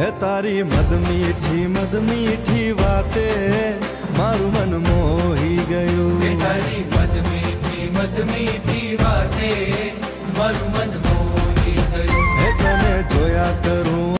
है तारी मद मीठी मद मीठी वाते मारु मन मोही गयो। तारी मद मीठी मद मीठी वाते मारु मन